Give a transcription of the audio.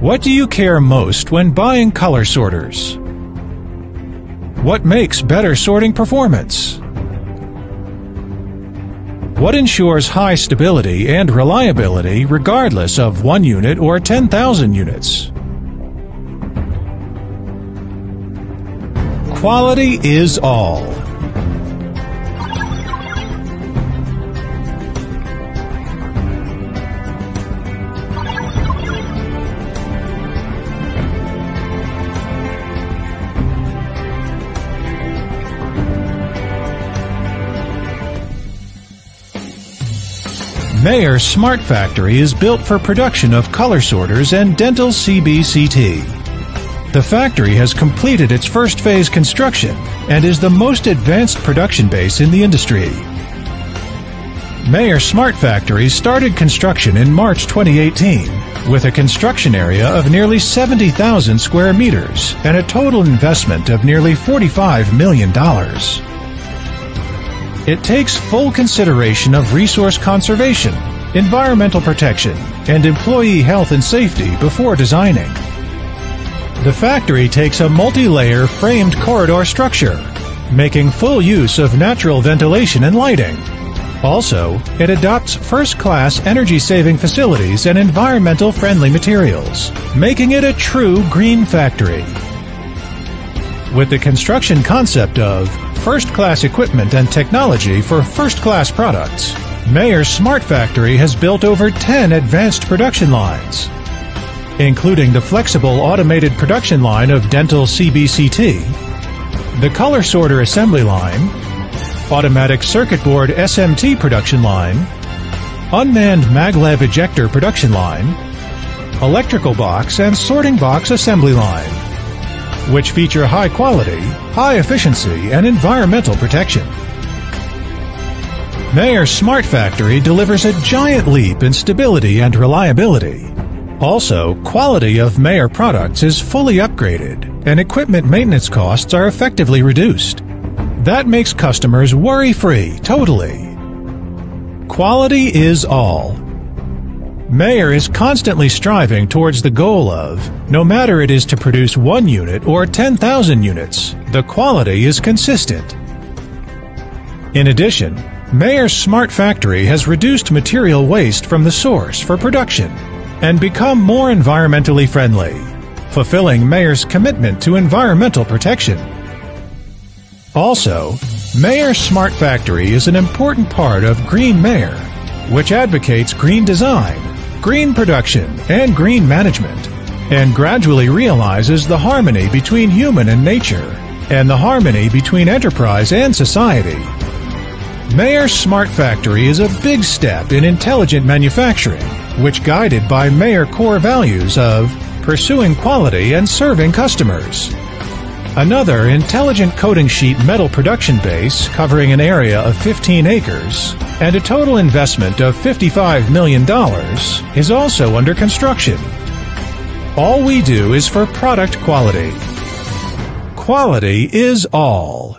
What do you care most when buying color sorters? What makes better sorting performance? What ensures high stability and reliability regardless of 1 unit or 10,000 units? Quality is all. Meyer Smart Factory is built for production of color sorters and dental CBCT. The factory has completed its first phase construction and is the most advanced production base in the industry. Meyer Smart Factory started construction in March 2018 with a construction area of nearly 70,000 square meters and a total investment of nearly $45 million. It takes full consideration of resource conservation, environmental protection, and employee health and safety before designing. The factory takes a multi-layer framed corridor structure, making full use of natural ventilation and lighting. Also, it adopts first-class energy-saving facilities and environmental-friendly materials, making it a true green factory. With the construction concept of first-class equipment and technology for first-class products. Meyer Smart Factory has built over 10 advanced production lines, including the flexible automated production line of dental CBCT, the color sorter assembly line, automatic circuit board SMT production line, unmanned maglev ejector production line, electrical box and sorting box assembly line which feature high quality, high efficiency, and environmental protection. Meyer Smart Factory delivers a giant leap in stability and reliability. Also, quality of Meyer products is fully upgraded, and equipment maintenance costs are effectively reduced. That makes customers worry-free totally. Quality is all. Meyer is constantly striving towards the goal of, no matter it is to produce one unit or 10,000 units, the quality is consistent. In addition, Meyer's Smart Factory has reduced material waste from the source for production and become more environmentally friendly, fulfilling Meyer's commitment to environmental protection. Also, Meyer Smart Factory is an important part of Green Meyer, which advocates green design green production, and green management, and gradually realizes the harmony between human and nature, and the harmony between enterprise and society. Meyer Smart Factory is a big step in intelligent manufacturing, which guided by Meyer core values of pursuing quality and serving customers. Another intelligent coating sheet metal production base covering an area of 15 acres and a total investment of $55 million is also under construction. All we do is for product quality. Quality is all.